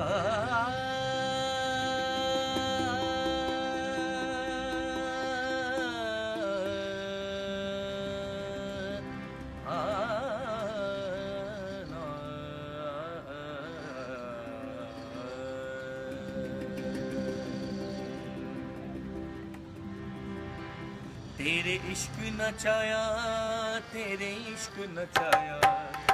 Ah. तेरे इश्क इश्क नचाया तेरे इश्क नचाया